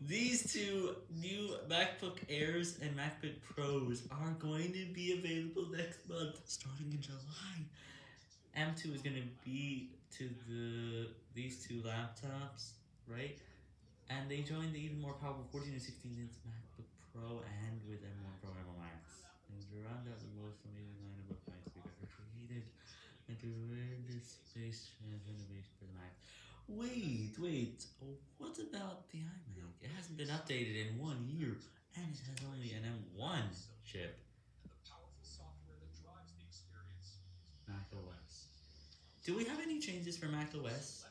These two new MacBook Airs and MacBook Pros are going to be available next month, starting in July. M2 is going to be to the these two laptops, right? And they joined the even more powerful 14 and 16 inch MacBook Pro and with M1 Pro M1 Max. And to round out the most amazing lineup of Macs we've ever created, and to wear this space innovation for the Mac. Wait, wait, what about the iMac? Been updated in one year, and it has only an M1 chip. Mac OS. Do we have any changes for Mac OS?